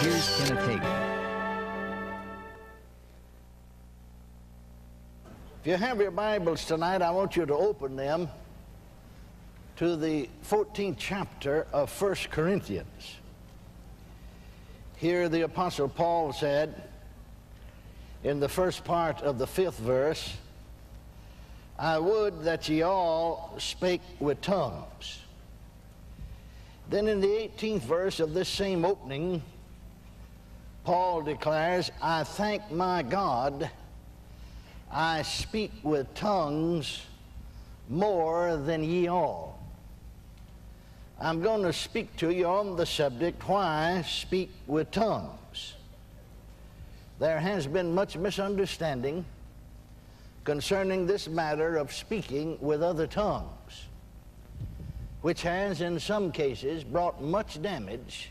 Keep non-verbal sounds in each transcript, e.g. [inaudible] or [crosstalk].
here's Kenneth. If you have your Bibles tonight, I want you to open them to the 14th chapter of 1 Corinthians. Here, the Apostle Paul said in the first part of the fifth verse, I would that ye all spake with tongues. Then in the 18th verse of this same opening, Paul declares, I thank my God I speak with tongues more than ye all. I'm going to speak to you on the subject, why speak with tongues. There has been much misunderstanding concerning this matter of speaking with other tongues, which has in some cases brought much damage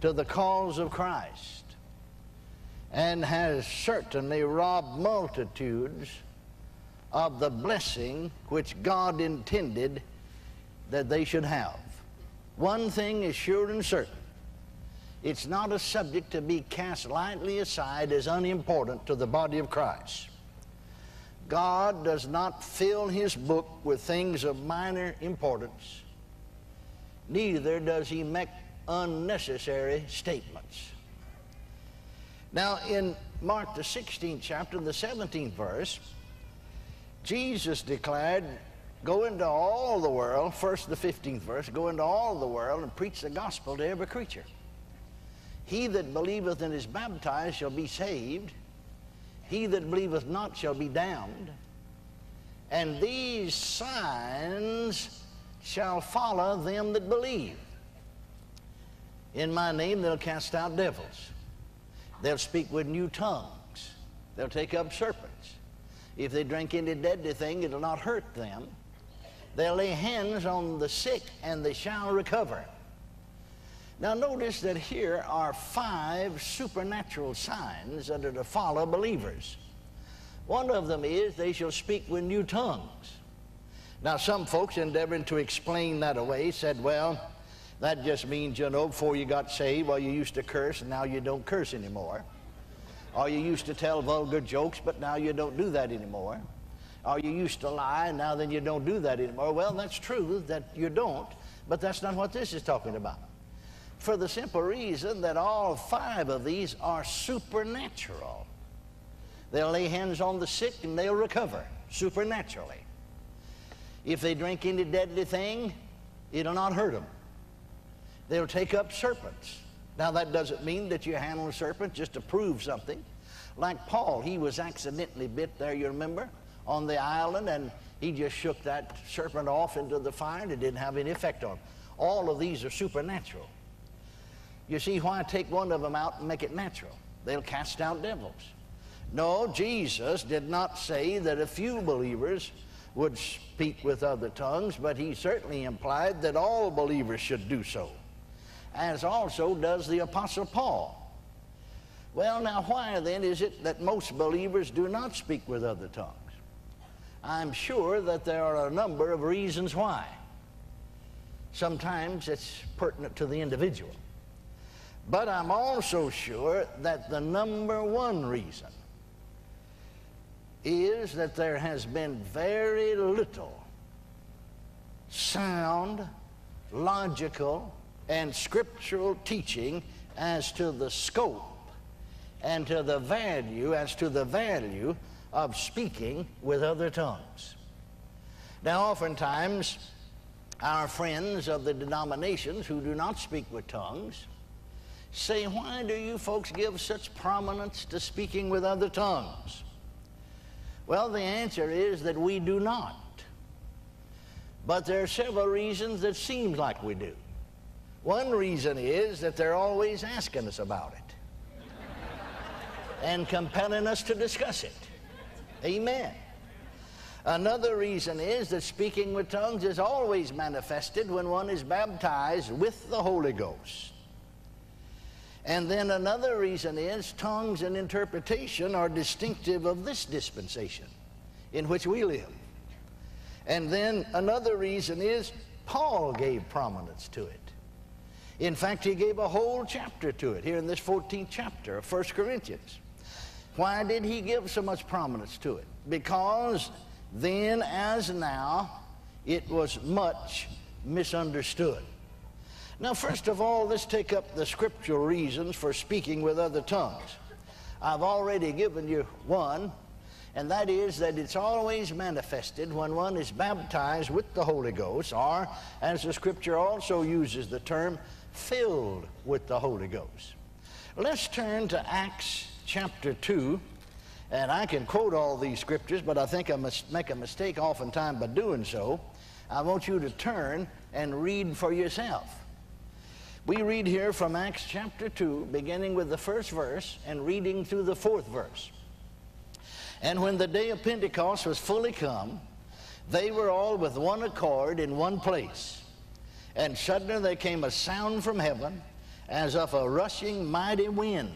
to the cause of Christ and has certainly robbed multitudes of the blessing which God intended that they should have. One thing is sure and certain it's not a subject to be cast lightly aside as unimportant to the body of Christ. God does not fill his book with things of minor importance, neither does he make unnecessary statements. Now, in Mark, the 16th chapter, the 17th verse, Jesus declared, Go into all the world, first the 15th verse, go into all the world and preach the gospel to every creature. He that believeth and is baptized shall be saved, he that believeth not shall be damned. And these signs shall follow them that believe. In my name they'll cast out devils. They'll speak with new tongues. They'll take up serpents. If they drink any deadly thing, it'll not hurt them. They'll lay hands on the sick and they shall recover. Now, notice that here are five supernatural signs that are to follow believers. One of them is they shall speak with new tongues. Now, some folks endeavoring to explain that away said, well, that just means, you know, before you got saved, well, you used to curse and now you don't curse anymore. Or you used to tell vulgar jokes, but now you don't do that anymore. Or you used to lie and now then you don't do that anymore. Well, that's true that you don't, but that's not what this is talking about. For the simple reason that all five of these are supernatural. They'll lay hands on the sick and they'll recover supernaturally. If they drink any deadly thing, it'll not hurt them. They'll take up serpents. Now, that doesn't mean that you handle a serpent just to prove something. Like Paul, he was accidentally bit there, you remember, on the island, and he just shook that serpent off into the fire and it didn't have any effect on him. All of these are supernatural. You see, why take one of them out and make it natural? They'll cast out devils. No, Jesus did not say that a few believers would speak with other tongues, but he certainly implied that all believers should do so as also does the Apostle Paul. Well, now, why then is it that most believers do not speak with other tongues? I'm sure that there are a number of reasons why. Sometimes it's pertinent to the individual. But I'm also sure that the number one reason is that there has been very little sound, logical, and scriptural teaching as to the scope and to the value, as to the value of speaking with other tongues. Now, oftentimes, our friends of the denominations who do not speak with tongues say, Why do you folks give such prominence to speaking with other tongues? Well, the answer is that we do not. But there are several reasons that seems like we do. One reason is that they're always asking us about it and compelling us to discuss it. Amen. Another reason is that speaking with tongues is always manifested when one is baptized with the Holy Ghost. And then another reason is tongues and interpretation are distinctive of this dispensation in which we live. And then another reason is Paul gave prominence to it. In fact, he gave a whole chapter to it here in this 14th chapter of 1 Corinthians. Why did he give so much prominence to it? Because then, as now, it was much misunderstood. Now, first of all, let's take up the scriptural reasons for speaking with other tongues. I've already given you one, and that is that it's always manifested when one is baptized with the Holy Ghost, or, as the scripture also uses the term, filled with the Holy Ghost. Let's turn to Acts chapter 2, and I can quote all these scriptures, but I think I must make a mistake oftentimes by doing so. I want you to turn and read for yourself. We read here from Acts chapter 2, beginning with the first verse and reading through the fourth verse. And when the day of Pentecost was fully come, they were all with one accord in one place. And suddenly there came a sound from heaven as of a rushing mighty wind,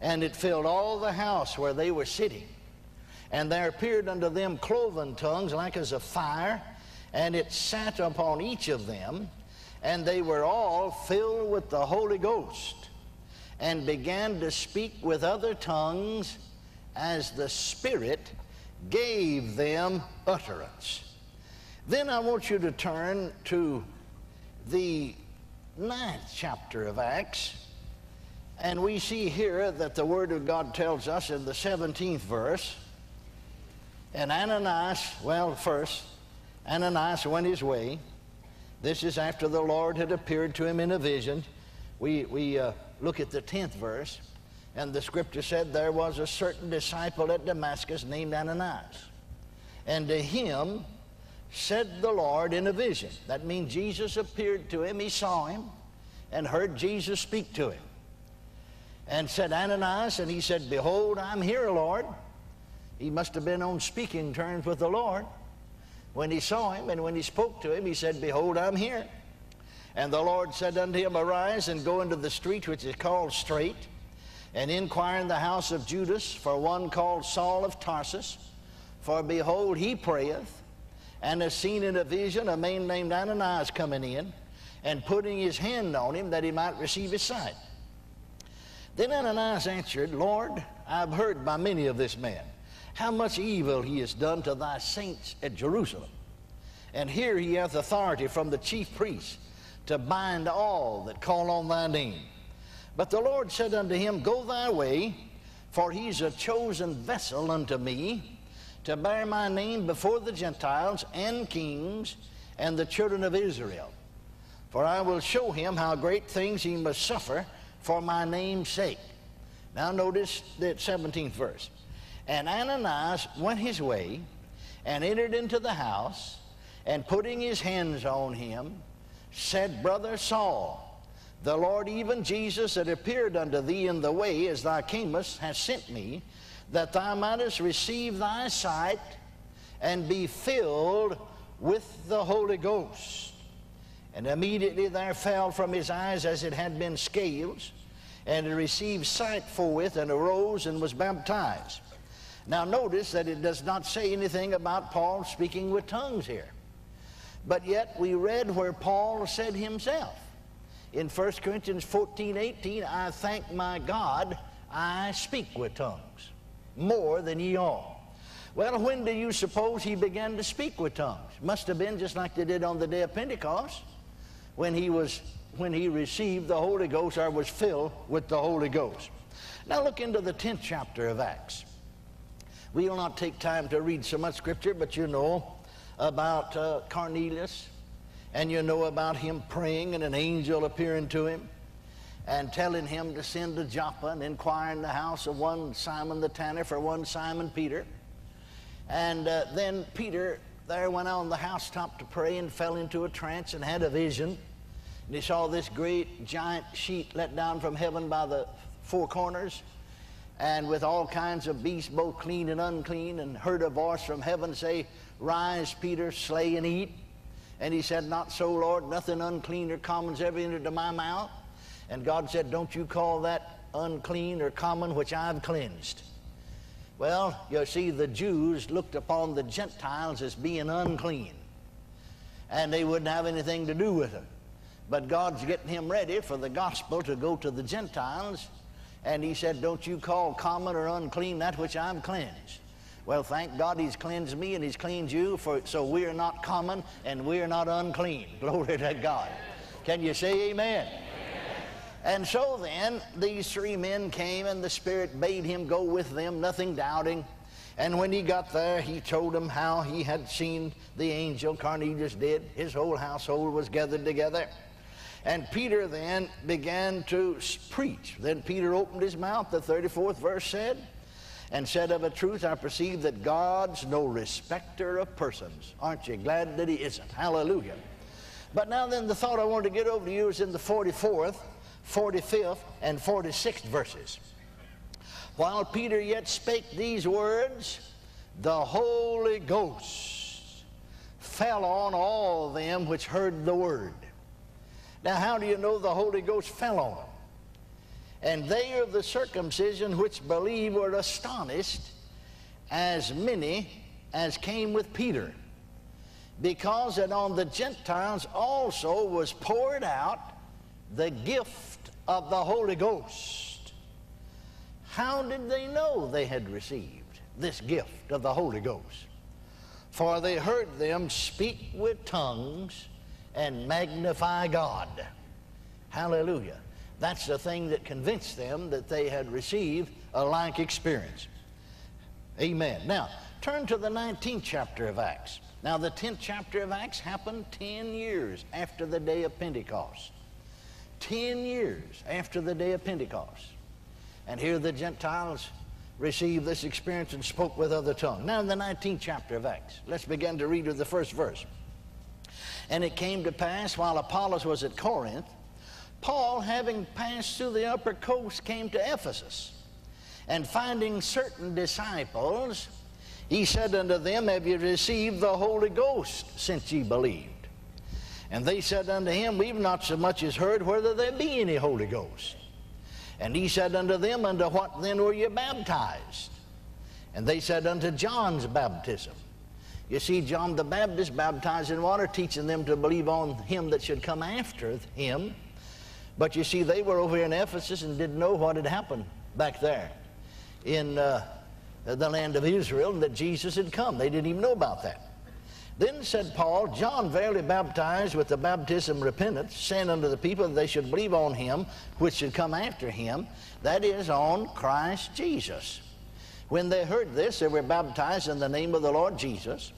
and it filled all the house where they were sitting. And there appeared unto them cloven tongues like as of fire, and it sat upon each of them, and they were all filled with the Holy Ghost, and began to speak with other tongues as the Spirit gave them utterance. Then I want you to turn to the ninth chapter of Acts, and we see here that the Word of God tells us in the 17th verse, and Ananias, well, first, Ananias went his way. This is after the Lord had appeared to him in a vision. We, we uh, look at the 10th verse, and the scripture said there was a certain disciple at Damascus named Ananias. And to him said the Lord in a vision. That means Jesus appeared to him, he saw him, and heard Jesus speak to him. And said, Ananias, and he said, Behold, I'm here, Lord. He must have been on speaking terms with the Lord. When he saw him and when he spoke to him, he said, Behold, I'm here. And the Lord said unto him, Arise and go into the street which is called Straight, and inquire in the house of Judas for one called Saul of Tarsus. For behold, he prayeth and has seen in a vision a man named Ananias coming in and putting his hand on him that he might receive his sight. Then Ananias answered, Lord, I've heard by many of this man how much evil he has done to thy saints at Jerusalem. And here he hath authority from the chief priests to bind all that call on thy name. But the Lord said unto him, Go thy way, for he's a chosen vessel unto me to bear my name before the Gentiles and kings and the children of Israel. For I will show him how great things he must suffer for my name's sake. Now notice that 17th verse. And Ananias went his way and entered into the house, and putting his hands on him, said, Brother Saul, the Lord, even Jesus, that appeared unto thee in the way as thou camest, has sent me that thou mightest receive thy sight and be filled with the Holy Ghost. And immediately there fell from his eyes as it had been scales, and he received sight forthwith, and arose and was baptized. Now notice that it does not say anything about Paul speaking with tongues here. But yet we read where Paul said himself in 1 Corinthians 14, 18, I thank my God I speak with tongues more than ye all. Well, when do you suppose he began to speak with tongues? Must have been just like they did on the day of Pentecost when he was when he received the Holy Ghost or was filled with the Holy Ghost. Now look into the 10th chapter of Acts. We will not take time to read so much scripture, but you know about uh, Cornelius, and you know about him praying and an angel appearing to him and telling him to send to Joppa and inquire in the house of one Simon the tanner for one Simon Peter. And uh, then Peter there went on the housetop to pray and fell into a trance and had a vision. And he saw this great giant sheet let down from heaven by the four corners and with all kinds of beasts, both clean and unclean, and heard a voice from heaven say, Rise, Peter, slay and eat. And he said, Not so, Lord, nothing unclean or common's ever entered into my mouth. And God said, Don't you call that unclean or common which I've cleansed. Well, you see, the Jews looked upon the Gentiles as being unclean, and they wouldn't have anything to do with them. But God's getting him ready for the gospel to go to the Gentiles. And he said, Don't you call common or unclean that which I've cleansed. Well, thank God he's cleansed me and he's cleansed you, for, so we are not common and we are not unclean. [laughs] Glory to God. Can you say amen? And so then, these three men came and the Spirit bade him go with them, nothing doubting. And when he got there, he told them how he had seen the angel, Cornelius did. His whole household was gathered together. And Peter then began to preach. Then Peter opened his mouth, the 34th verse said, and said, Of a truth, I perceive that God's no respecter of persons. Aren't you glad that He isn't? Hallelujah. But now, then, the thought I wanted to get over to you is in the 44th, 45th, and 46th verses. While Peter yet spake these words, the Holy Ghost fell on all them which heard the word. Now, how do you know the Holy Ghost fell on them? And they of the circumcision which believed were astonished, as many as came with Peter, because that on the Gentiles also was poured out the gift of the Holy Ghost. How did they know they had received this gift of the Holy Ghost? For they heard them speak with tongues and magnify God. Hallelujah. That's the thing that convinced them that they had received a like experience. Amen. Now, turn to the 19th chapter of Acts. Now, the 10th chapter of Acts happened 10 years after the day of Pentecost. 10 years after the day of Pentecost. And here the Gentiles received this experience and spoke with other tongues. Now, in the 19th chapter of Acts, let's begin to read with the first verse. And it came to pass while Apollos was at Corinth Paul, having passed through the upper coast, came to Ephesus. And finding certain disciples, he said unto them, Have you received the Holy Ghost since ye believed? And they said unto him, We've not so much as heard whether there be any Holy Ghost. And he said unto them, Unto what then were ye baptized? And they said, Unto John's baptism. You see, John the Baptist baptized in water, teaching them to believe on him that should come after him but you see, they were over in Ephesus and didn't know what had happened back there in uh, the land of Israel and that Jesus had come. They didn't even know about that. Then said Paul, John verily baptized with the baptism of repentance, saying unto the people that they should believe on him which should come after him, that is, on Christ Jesus. When they heard this, they were baptized in the name of the Lord Jesus.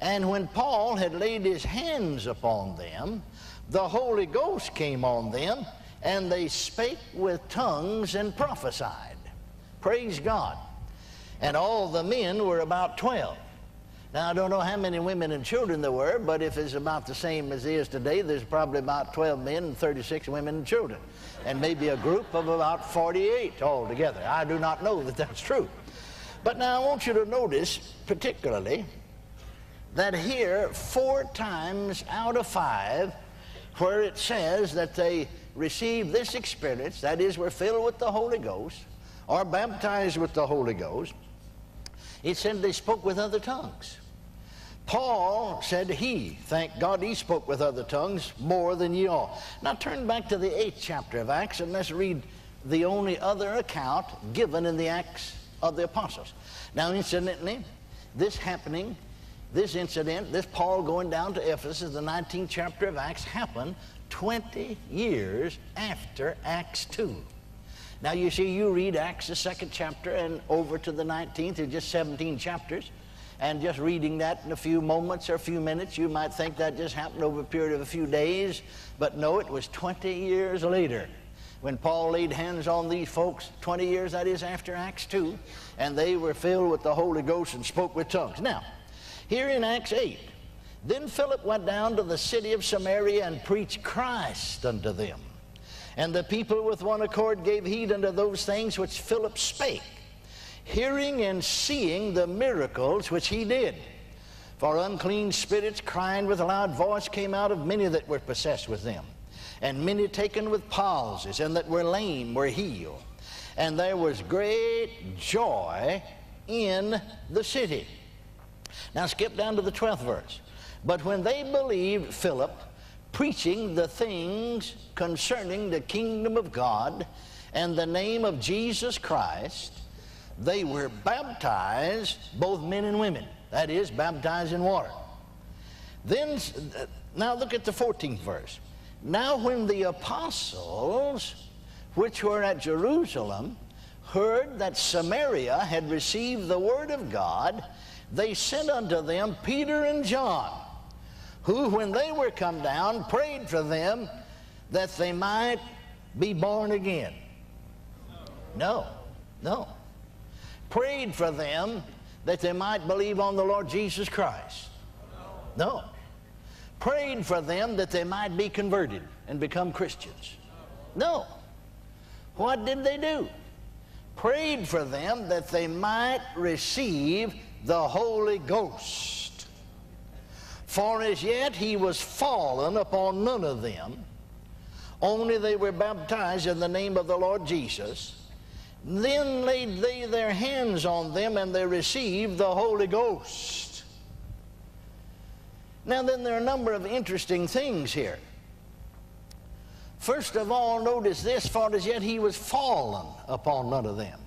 And when Paul had laid his hands upon them, the Holy Ghost came on them, and they spake with tongues and prophesied. Praise God. And all the men were about 12. Now, I don't know how many women and children there were, but if it's about the same as it is today, there's probably about 12 men and 36 women and children, and maybe a group of about 48 altogether. I do not know that that's true. But now I want you to notice, particularly, that here, four times out of five, where it says that they received this experience, that is, were filled with the Holy Ghost, or baptized with the Holy Ghost, it said they spoke with other tongues. Paul said he, thank God he spoke with other tongues more than ye all. Now turn back to the eighth chapter of Acts and let's read the only other account given in the Acts of the Apostles. Now, incidentally, this happening this incident, this Paul going down to Ephesus, the 19th chapter of Acts, happened 20 years after Acts 2. Now, you see, you read Acts, the second chapter, and over to the 19th, there's just 17 chapters. And just reading that in a few moments or a few minutes, you might think that just happened over a period of a few days. But no, it was 20 years later when Paul laid hands on these folks, 20 years that is after Acts 2, and they were filled with the Holy Ghost and spoke with tongues. Now, here in Acts 8, then Philip went down to the city of Samaria and preached Christ unto them. And the people with one accord gave heed unto those things which Philip spake, hearing and seeing the miracles which he did. For unclean spirits, crying with a loud voice, came out of many that were possessed with them. And many taken with palsies, and that were lame were healed. And there was great joy in the city. Now skip down to the 12th verse. But when they believed Philip preaching the things concerning the kingdom of God and the name of Jesus Christ, they were baptized, both men and women. That is, baptized in water. Then, uh, now look at the 14th verse. Now, when the apostles, which were at Jerusalem, heard that Samaria had received the word of God, they sent unto them Peter and John, who, when they were come down, prayed for them that they might be born again. No, no. Prayed for them that they might believe on the Lord Jesus Christ. No. Prayed for them that they might be converted and become Christians. No. What did they do? Prayed for them that they might receive the Holy Ghost. For as yet he was fallen upon none of them, only they were baptized in the name of the Lord Jesus. Then laid they their hands on them and they received the Holy Ghost. Now, then, there are a number of interesting things here. First of all, notice this, for as yet he was fallen upon none of them.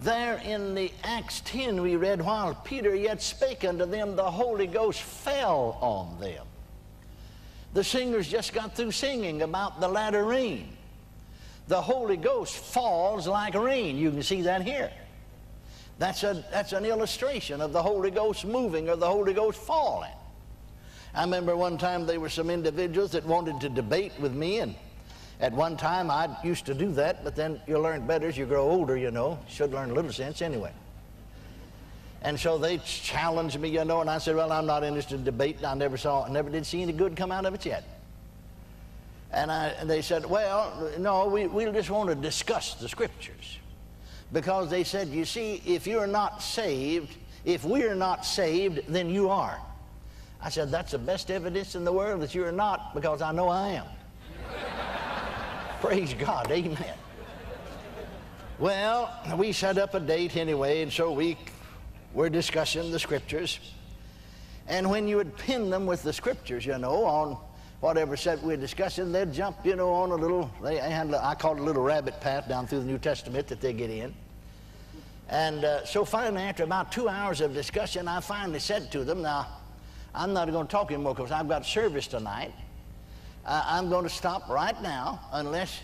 There in the Acts 10 we read, while Peter yet spake unto them, the Holy Ghost fell on them. The singers just got through singing about the latter rain. The Holy Ghost falls like rain. You can see that here. That's, a, that's an illustration of the Holy Ghost moving or the Holy Ghost falling. I remember one time there were some individuals that wanted to debate with me, and at one time I used to do that, but then you learn better as you grow older, you know. Should learn a little sense anyway. And so they challenged me, you know, and I said, Well, I'm not interested in debate. I never saw, I never did see any good come out of it yet. And, I, and they said, Well, no, we, we just want to discuss the scriptures. Because they said, You see, if you're not saved, if we're not saved, then you are. I said, That's the best evidence in the world that you're not, because I know I am. Praise God, amen. Well, we set up a date anyway, and so we were discussing the scriptures. And when you would pin them with the scriptures, you know, on whatever set we're discussing, they'd jump, you know, on a little, they had, I call it a little rabbit path down through the New Testament that they get in. And uh, so finally, after about two hours of discussion, I finally said to them, now, I'm not going to talk anymore because I've got service tonight. I'm going to stop right now unless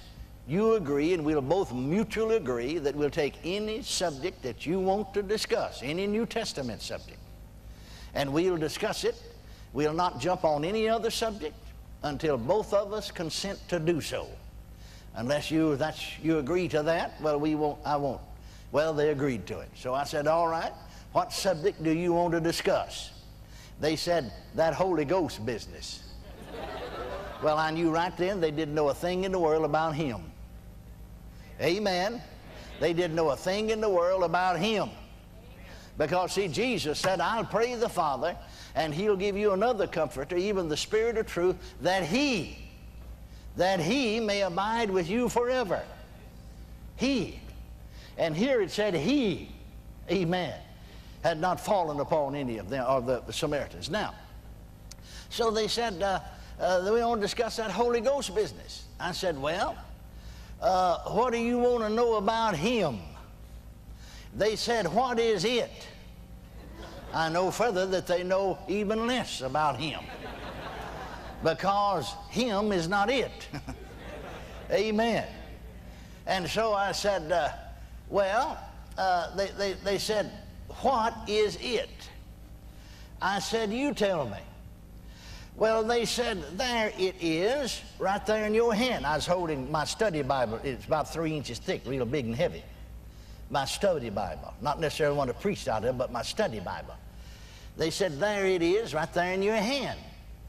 you agree and we'll both mutually agree that we'll take any subject that you want to discuss, any New Testament subject, and we'll discuss it. We'll not jump on any other subject until both of us consent to do so. Unless you that's you agree to that, well, we won't. I won't. Well, they agreed to it. So I said, all right. What subject do you want to discuss? They said that Holy Ghost business. Well, I knew right then they didn't know a thing in the world about Him. Amen. They didn't know a thing in the world about Him. Because, see, Jesus said, I'll pray the Father, and he'll give you another comforter, even the Spirit of truth, that he, that he may abide with you forever. He. And here it said he, amen, had not fallen upon any of them, or the, Samaritans. Now, so they said, uh, uh, we want to discuss that Holy Ghost business. I said, well, uh, what do you want to know about him? They said, what is it? I know further that they know even less about him because him is not it. [laughs] Amen. And so I said, uh, well, uh, they, they, they said, what is it? I said, you tell me. Well, they said, there it is, right there in your hand. I was holding my study Bible. It's about three inches thick, real big and heavy. My study Bible. Not necessarily one to preach out of, but my study Bible. They said, There it is, right there in your hand.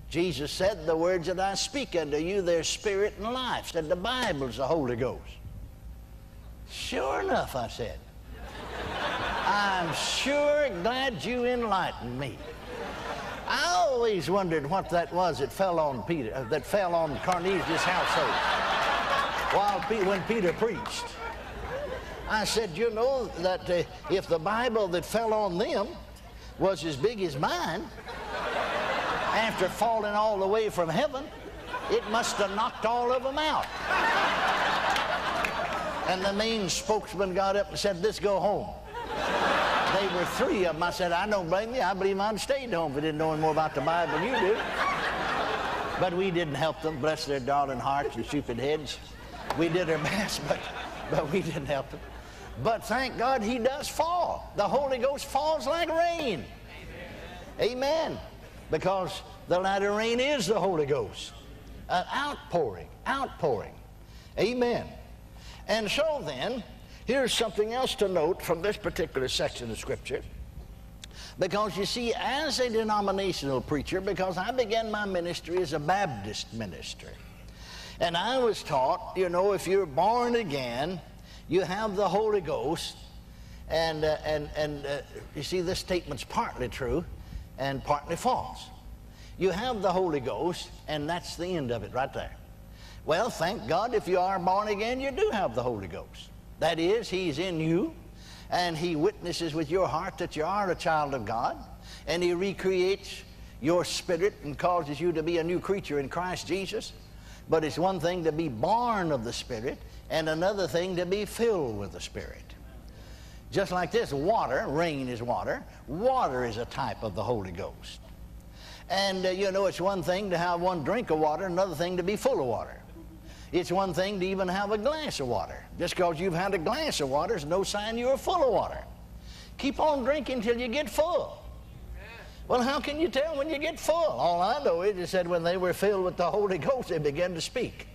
Jesus said, The words that I speak unto you, they're spirit and life. Said, The Bible's the Holy Ghost. Sure enough, I said. [laughs] I'm sure glad you enlightened me. Always wondered what that was that fell on Peter, uh, that fell on Cornelius' household while when Peter preached. I said, you know that uh, if the Bible that fell on them was as big as mine, After falling all the way from heaven, it must have knocked all of them out. And the main spokesman got up and said, Let's go home. They were three of them. I said, I don't blame you. I believe I'd stayed home if I didn't know any more about the Bible than you do. But we didn't help them, bless their darling hearts and stupid heads. We did our [laughs] best, but, but we didn't help them. But thank God he does fall. The Holy Ghost falls like rain. Amen. Amen. Because the latter rain is the Holy Ghost. An outpouring, outpouring. Amen. And so then, here's something else to note from this particular section of Scripture. Because you see, as a denominational preacher, because I began my ministry as a Baptist minister, and I was taught, you know, if you're born again, you have the Holy Ghost, and, uh, and, and uh, you see, this statement's partly true and partly false. You have the Holy Ghost, and that's the end of it right there. Well, thank God if you are born again, you do have the Holy Ghost. That is, He's in you, and He witnesses with your heart that you are a child of God, and He recreates your spirit and causes you to be a new creature in Christ Jesus. But it's one thing to be born of the Spirit, and another thing to be filled with the Spirit. Just like this, water, rain is water, water is a type of the Holy Ghost. And uh, you know, it's one thing to have one drink of water, another thing to be full of water. It's one thing to even have a glass of water. Just because you've had a glass of water is no sign you're full of water. Keep on drinking till you get full. Well, how can you tell when you get full? All I know is it said when they were filled with the Holy Ghost, they began to speak.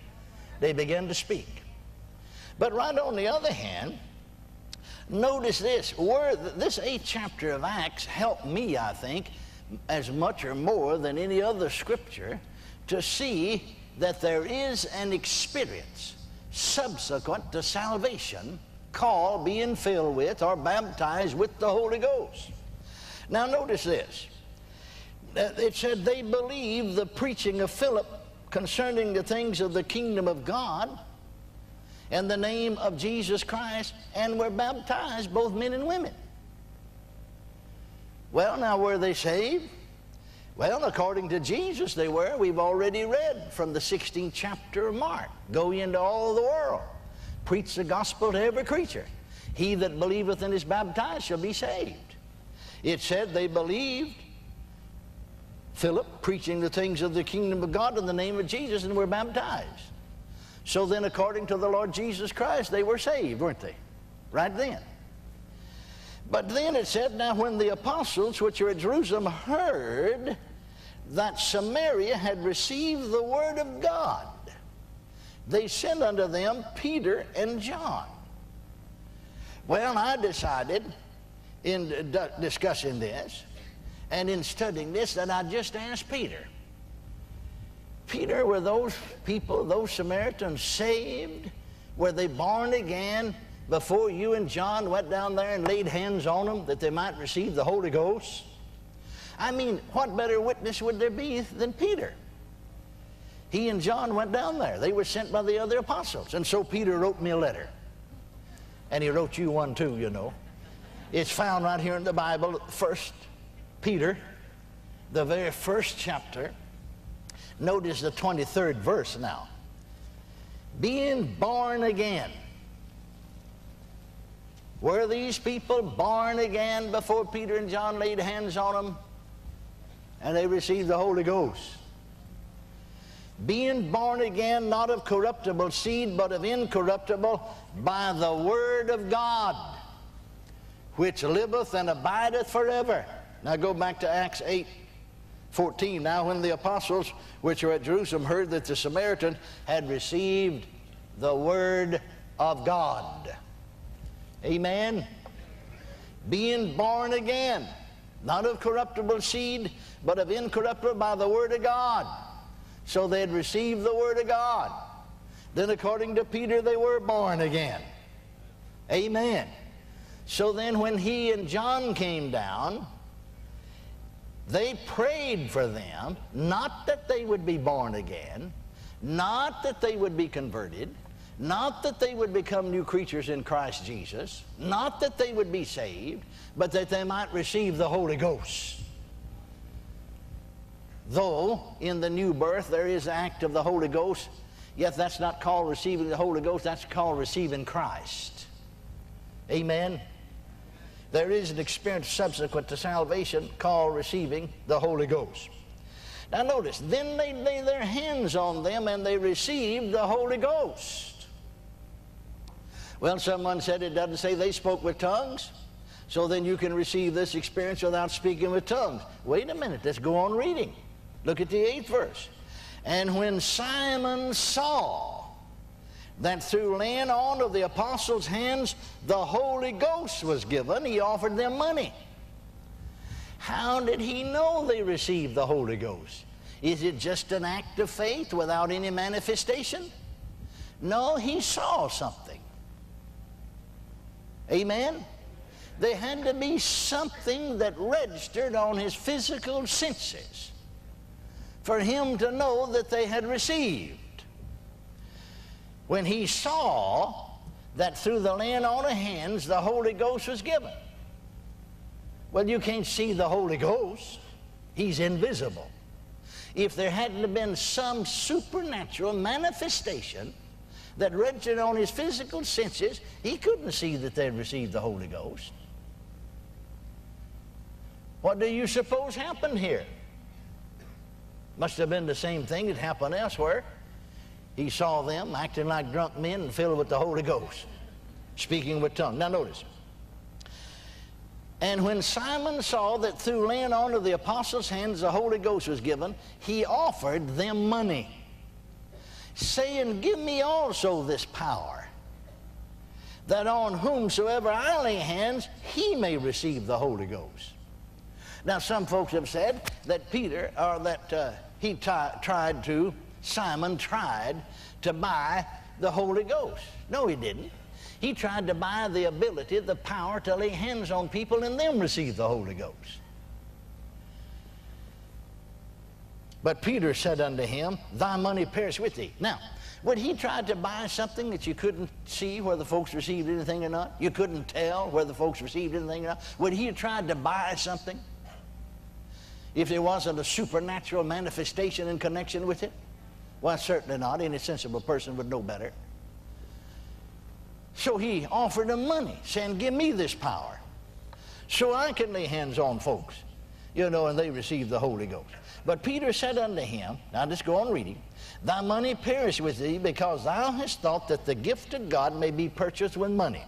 They began to speak. But right on the other hand, notice this. Where this eighth chapter of Acts helped me, I think, as much or more than any other scripture to see that there is an experience subsequent to salvation called being filled with or baptized with the Holy Ghost. Now, notice this. It said they believed the preaching of Philip concerning the things of the kingdom of God and the name of Jesus Christ and were baptized, both men and women. Well, now, were they saved? Well, according to Jesus, they were. We've already read from the 16th chapter of Mark. Go ye into all the world, preach the gospel to every creature. He that believeth and is baptized shall be saved. It said they believed Philip preaching the things of the kingdom of God in the name of Jesus and were baptized. So then, according to the Lord Jesus Christ, they were saved, weren't they? Right then. But then it said, Now when the apostles which were at Jerusalem heard that Samaria had received the word of God, they sent unto them Peter and John. Well, I decided in discussing this and in studying this that I just asked Peter. Peter, were those people, those Samaritans saved? Were they born again before you and John went down there and laid hands on them that they might receive the Holy Ghost? I mean, what better witness would there be than Peter? He and John went down there. They were sent by the other apostles. And so Peter wrote me a letter. And he wrote you one too, you know. It's found right here in the Bible, First Peter, the very first chapter. Notice the 23rd verse now. Being born again. Were these people born again before Peter and John laid hands on them? And they received the Holy Ghost. Being born again, not of corruptible seed, but of incorruptible, by the word of God, which liveth and abideth forever. Now go back to Acts 8 14. Now, when the apostles which were at Jerusalem heard that the Samaritan had received the word of God, amen. Being born again, not of corruptible seed, but of incorruptible by the word of God. So they had received the word of God. Then, according to Peter, they were born again. Amen. So then, when he and John came down, they prayed for them, not that they would be born again, not that they would be converted, not that they would become new creatures in Christ Jesus, not that they would be saved, but that they might receive the Holy Ghost. Though in the new birth there is act of the Holy Ghost, yet that's not called receiving the Holy Ghost, that's called receiving Christ. Amen. There is an experience subsequent to salvation called receiving the Holy Ghost. Now notice, then they lay their hands on them and they received the Holy Ghost. Well, someone said it doesn't say they spoke with tongues. So then you can receive this experience without speaking with tongues. Wait a minute, let's go on reading. Look at the eighth verse. And when Simon saw that through laying on of the apostles' hands the Holy Ghost was given, he offered them money. How did he know they received the Holy Ghost? Is it just an act of faith without any manifestation? No, he saw something. Amen? There had to be something that registered on his physical senses for him to know that they had received. When he saw that through the laying on of hands the Holy Ghost was given. Well, you can't see the Holy Ghost, he's invisible. If there hadn't been some supernatural manifestation that registered on his physical senses, he couldn't see that they'd received the Holy Ghost. What do you suppose happened here? Must have been the same thing that happened elsewhere. He saw them acting like drunk men and filled with the Holy Ghost, speaking with tongues. Now notice. And when Simon saw that through laying on of the apostles' hands the Holy Ghost was given, he offered them money, saying, Give me also this power, that on whomsoever I lay hands, he may receive the Holy Ghost. Now, some folks have said that Peter, or that uh, he tried to, Simon tried to buy the Holy Ghost. No, he didn't. He tried to buy the ability, the power to lay hands on people and them receive the Holy Ghost. But Peter said unto him, Thy money perish with thee. Now, would he try to buy something that you couldn't see whether folks received anything or not? You couldn't tell whether folks received anything or not? Would he have tried to buy something if there wasn't a supernatural manifestation in connection with it? Why, certainly not. Any sensible person would know better. So he offered him money, saying, Give me this power so I can lay hands on folks. You know, and they receive the Holy Ghost. But Peter said unto him, Now just go on reading, Thy money perish with thee because thou hast thought that the gift of God may be purchased with money.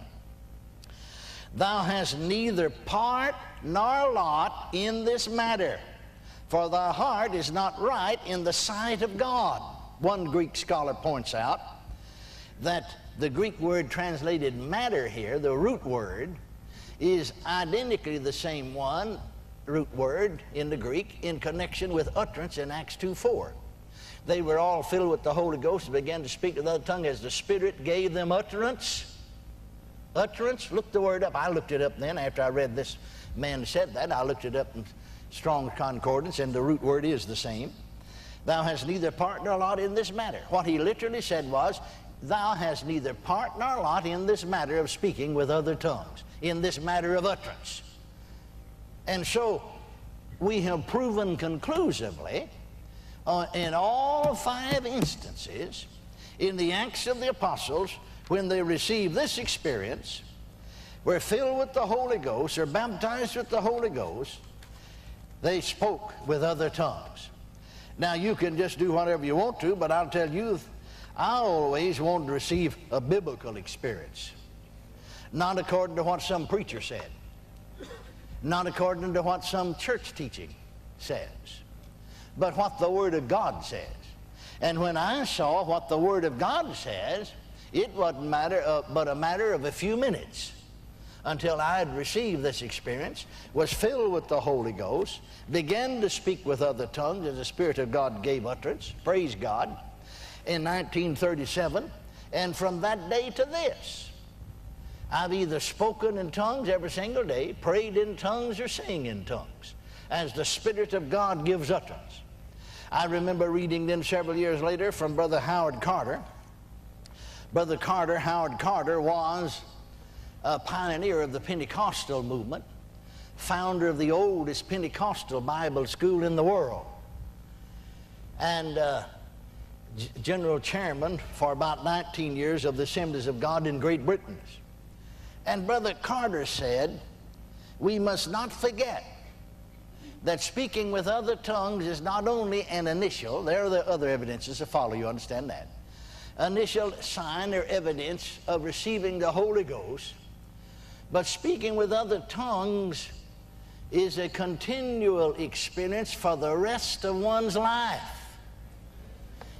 Thou hast neither part nor lot in this matter, for thy heart is not right in the sight of God. One Greek scholar points out that the Greek word translated matter here, the root word, is identically the same one, root word in the Greek, in connection with utterance in Acts 2 4. They were all filled with the Holy Ghost and began to speak with other tongue as the Spirit gave them utterance. Utterance, look the word up. I looked it up then after I read this man said that. I looked it up in Strong Concordance, and the root word is the same. Thou hast neither part nor lot in this matter. What he literally said was, Thou hast neither part nor lot in this matter of speaking with other tongues, in this matter of utterance. And so we have proven conclusively uh, in all five instances in the Acts of the Apostles when they received this experience, were filled with the Holy Ghost, or baptized with the Holy Ghost, they spoke with other tongues. Now, you can just do whatever you want to, but I'll tell you, I always want to receive a biblical experience. Not according to what some preacher said. Not according to what some church teaching says. But what the Word of God says. And when I saw what the Word of God says, it wasn't matter of, but a matter of a few minutes until I had received this experience, was filled with the Holy Ghost, began to speak with other tongues as the Spirit of God gave utterance, praise God, in 1937. And from that day to this, I've either spoken in tongues every single day, prayed in tongues, or sang in tongues, as the Spirit of God gives utterance. I remember reading then several years later from Brother Howard Carter. Brother Carter, Howard Carter, was a pioneer of the Pentecostal movement, founder of the oldest Pentecostal Bible school in the world. and uh, general chairman for about 19 years of the Assemblies of God in Great Britain. And Brother Carter said, we must not forget that speaking with other tongues is not only an initial, there are the other evidences to follow, you understand that. Initial sign or evidence of receiving the Holy Ghost, but speaking with other tongues is a continual experience for the rest of one's life.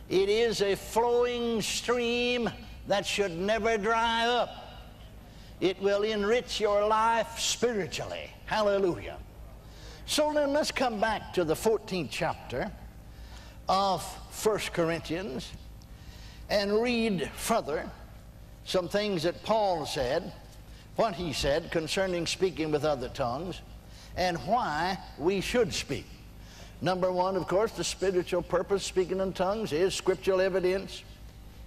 It is a flowing stream that should never dry up. It will enrich your life spiritually. Hallelujah. So then let's come back to the 14th chapter of 1 Corinthians and read further some things that Paul said, what he said concerning speaking with other tongues, and why we should speak. Number one, of course, the spiritual purpose speaking in tongues is scriptural evidence,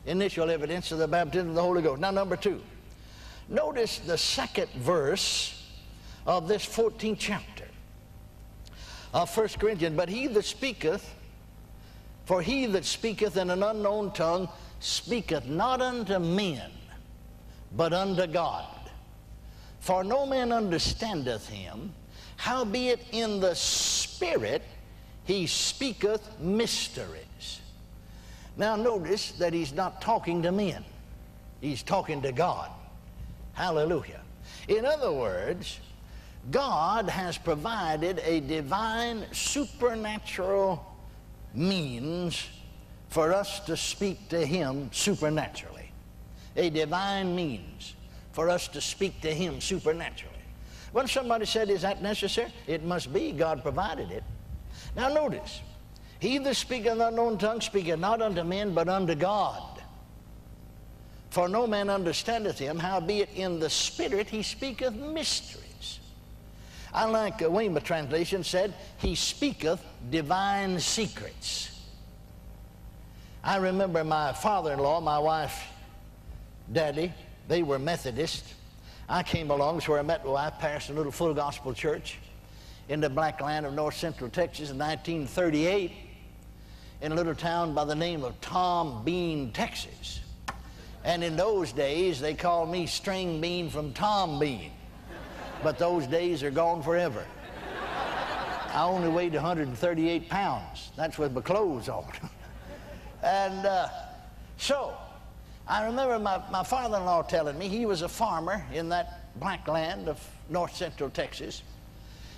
initial evidence of the baptism of the Holy Ghost. Now, number two, Notice the second verse of this 14th chapter of 1 Corinthians. But he that speaketh, for he that speaketh in an unknown tongue speaketh not unto men, but unto God. For no man understandeth him, howbeit in the Spirit he speaketh mysteries. Now notice that he's not talking to men, he's talking to God. Hallelujah. In other words, God has provided a divine supernatural means for us to speak to Him supernaturally. A divine means for us to speak to Him supernaturally. When somebody said, Is that necessary? It must be. God provided it. Now notice, He that speaketh unknown tongue speaketh not unto men, but unto God. For no man understandeth him, howbeit in the Spirit he speaketh mysteries. I like Weymouth translation said, he speaketh divine secrets. I remember my father-in-law, my wife, daddy, they were Methodist. I came along, so I met my wife, pastored a little full gospel church in the black land of north central Texas in 1938 in a little town by the name of Tom Bean, Texas. And in those days, they called me String Bean from Tom Bean. But those days are gone forever. I only weighed 138 pounds. That's with my clothes on. [laughs] and uh, so, I remember my, my father in law telling me he was a farmer in that black land of north central Texas.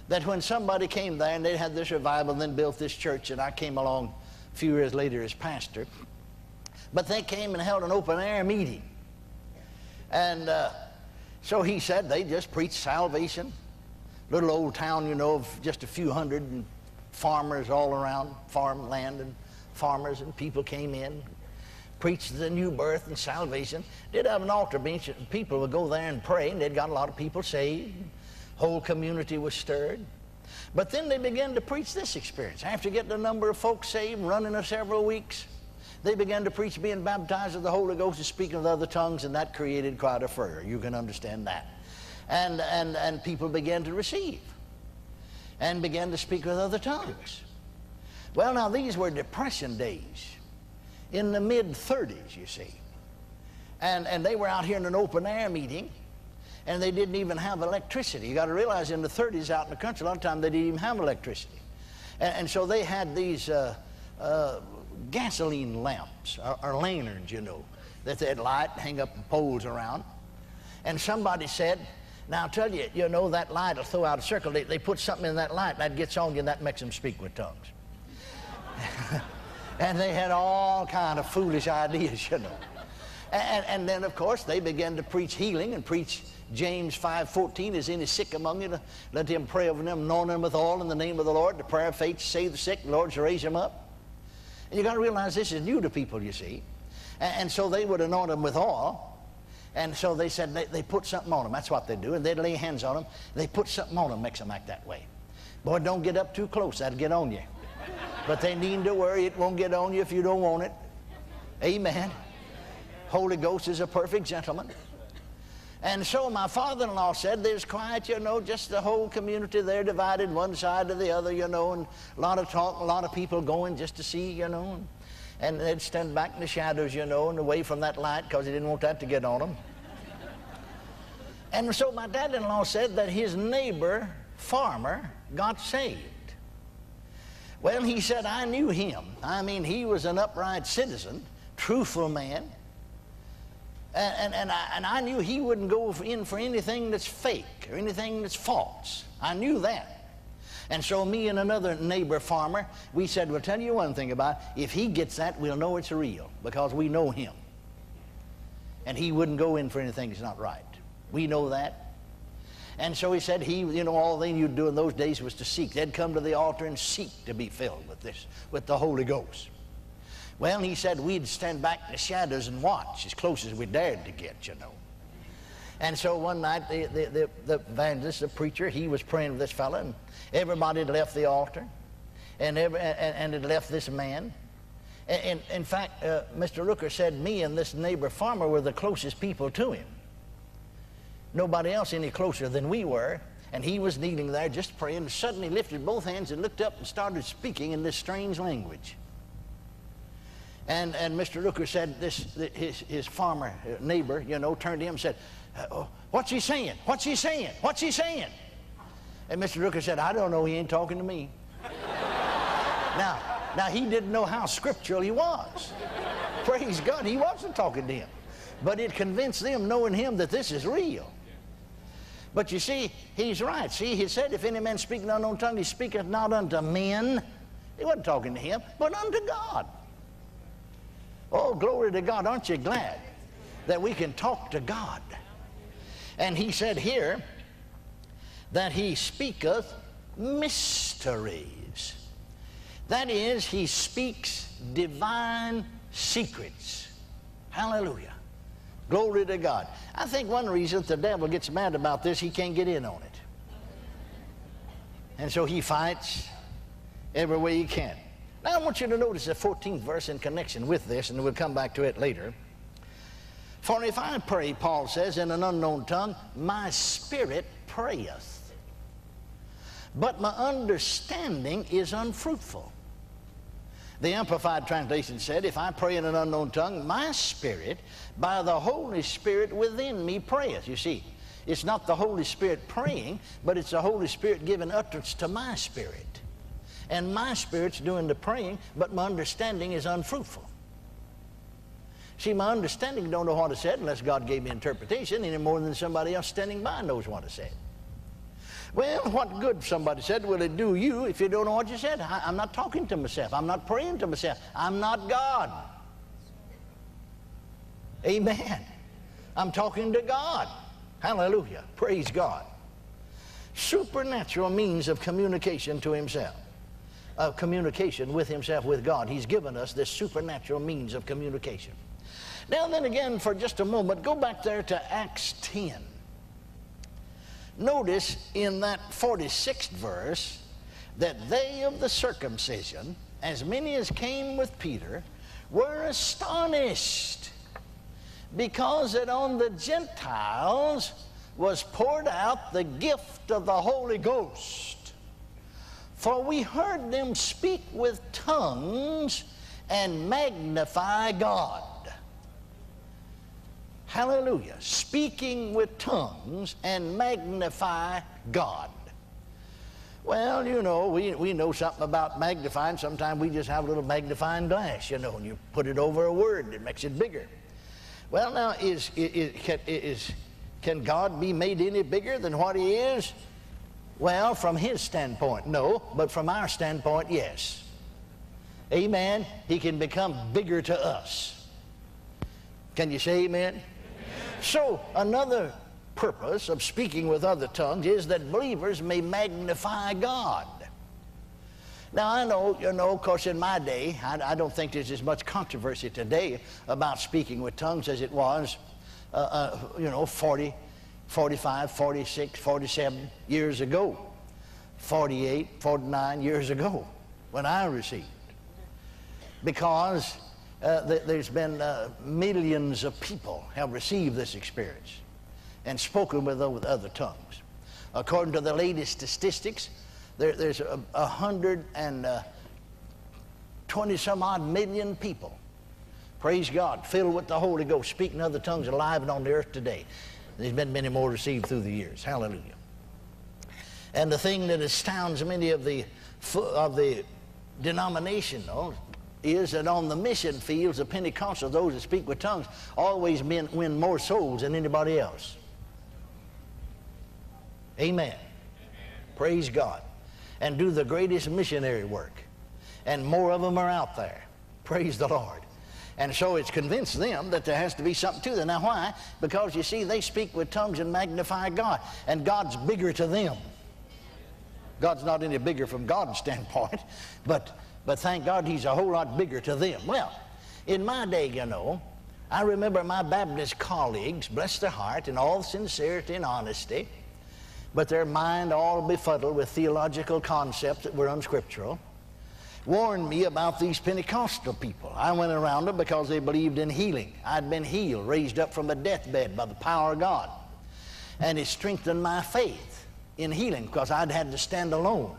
That when somebody came there and they had this revival and then built this church, and I came along a few years later as pastor, but they came and held an open air meeting. And uh, so he said they just preached salvation. Little old town, you know, of just a few hundred and farmers all around, farmland and farmers, and people came in, preached the new birth and salvation. Did have an altar bench, and people would go there and pray, and they'd got a lot of people saved. Whole community was stirred. But then they began to preach this experience. After getting a number of folks saved, running a several weeks, they began to preach being baptized with the Holy Ghost and speaking with other tongues, and that created quite a furor. You can understand that. And, and, and people began to receive and began to speak with other tongues. Well, now, these were depression days in the mid 30s, you see. And, and they were out here in an open air meeting, and they didn't even have electricity. You got to realize in the 30s out in the country, a lot of time they didn't even have electricity. And, and so they had these uh, uh, gasoline lamps or, or lanterns, you know, that they'd light hang up poles around. And somebody said, now I'll tell you, you know, that light will throw out a circle. They, they put something in that light, that gets on you, and that makes them speak with tongues. [laughs] and they had all kind of foolish ideas, you know. And, and, then, of course, they began to preach healing and preach James 5.14, is any sick among you? Let him pray over them, anoint them with oil in the name of the Lord. The prayer of faith save the sick, the Lord shall raise them up. And you got to realize this is new to people, you see. And, and, so they would anoint them with oil. And so they said they, they put something on them. That's what they do. And they'd lay hands on them. They put something on them, makes them act that way. Boy, don't get up too close. That'll get on you. But they need to worry. It won't get on you if you don't want it. Amen. Holy Ghost is a perfect gentleman. And so my father-in-law said there's quiet, you know, just the whole community there divided one side to the other, you know, and a lot of talk, a lot of people going just to see, you know. And they'd stand back in the shadows, you know, and away from that light because he didn't want that to get on them. and so my dad-in-law said that his neighbor, farmer, got saved. Well, he said, I knew him. I mean, he was an upright citizen, truthful man. And, and, and, I, and I knew he wouldn't go in for anything that's fake or anything that's false. I knew that. And so me and another neighbor farmer, we said, well, tell you one thing about it. If he gets that, we'll know it's real because we know him. And he wouldn't go in for anything that's not right. We know that. And so he said he, you know, all they knew to do in those days was to seek. They'd come to the altar and seek to be filled with this, with the Holy Ghost. Well, he said we'd stand back in the shadows and watch as close as we dared to get, you know. And so one night, the, the, the, the evangelist, the preacher, he was praying with this fellow, and everybody had left the altar, and, every, and, and had left this man. And, and in fact, uh, Mr. Rooker said me and this neighbor farmer were the closest people to him nobody else any closer than we were. And he was kneeling there just praying, suddenly lifted both hands and looked up and started speaking in this strange language. And, and Mr. Rooker said, this, his, his farmer neighbor, you know, turned to him and said, oh, What's he saying? What's he saying? What's he saying? And Mr. Rooker said, I don't know. He ain't talking to me. [laughs] now, now, he didn't know how scriptural he was. [laughs] Praise God, he wasn't talking to him. But it convinced them, knowing him, that this is real. But you see, he's right. See, he said, if any man speak an unknown tongue, he speaketh not unto men. He wasn't talking to him, but unto God. Oh, glory to God. Aren't you glad that we can talk to God? And he said here that he speaketh mysteries. That is, he speaks divine secrets. Hallelujah. Glory to God. I think one reason the devil gets mad about this, he can't get in on it. And so he fights every way he can. Now I want you to notice the 14th verse in connection with this, and we'll come back to it later. For if I pray, Paul says, in an unknown tongue, my spirit prayeth. But my understanding is unfruitful. The Amplified Translation said, If I pray in an unknown tongue, my spirit, by the Holy Spirit within me, prayeth. You see, it's not the Holy Spirit praying, but it's the Holy Spirit giving utterance to my spirit. And my spirit's doing the praying, but my understanding is unfruitful. See, my understanding don't know what to say unless God gave me interpretation any more than somebody else standing by knows what to say. Well, what good, somebody said, will it do you if you don't know what you said? I, I'm not talking to myself. I'm not praying to myself. I'm not God. Amen. I'm talking to God. Hallelujah. Praise God. Supernatural means of communication to himself. Of communication with himself, with God. He's given us this supernatural means of communication. Now then again, for just a moment, go back there to Acts 10. Notice in that 46th verse that they of the circumcision, as many as came with Peter, were astonished because that on the Gentiles was poured out the gift of the Holy Ghost. For we heard them speak with tongues and magnify God. Hallelujah. Speaking with tongues and magnify God. Well, you know, we, we know something about magnifying. Sometimes we just have a little magnifying glass, you know, and you put it over a word, it makes it bigger. Well, now, is, is, can, is, can God be made any bigger than what He is? Well, from His standpoint, no, but from our standpoint, yes. Amen. He can become bigger to us. Can you say amen? So, another purpose of speaking with other tongues is that believers may magnify God. Now, I know, you know, of course, in my day, I, I don't think there's as much controversy today about speaking with tongues as it was, uh, uh, you know, 40, 45, 46, 47 years ago, 48, 49 years ago when I received. Because uh, th there's been uh, millions of people have received this experience. and spoken with with other tongues. According to the latest statistics, there, there's a, a hundred and uh, twenty some odd million people, praise God, filled with the Holy Ghost, speaking other tongues alive and on the earth today. There's been many more received through the years. Hallelujah. And the thing that astounds many of the of the denomination, though, is that on the mission fields the Pentecostals, those that speak with tongues always win, win more souls than anybody else. Amen. Amen. Praise God. And do the greatest missionary work. And more of them are out there. Praise the Lord. And so it's convinced them that there has to be something to them. Now, why? Because you see, they speak with tongues and magnify God, and God's bigger to them. God's not any bigger from God's standpoint, [laughs] but, but thank God He's a whole lot bigger to them. Well, in my day, you know, I remember my Baptist colleagues, bless their heart, in all sincerity and honesty, but their mind all befuddled with theological concepts that were unscriptural warned me about these Pentecostal people. I went around them because they believed in healing. I'd been healed, raised up from a deathbed by the power of God. And it strengthened my faith in healing because I'd had to stand alone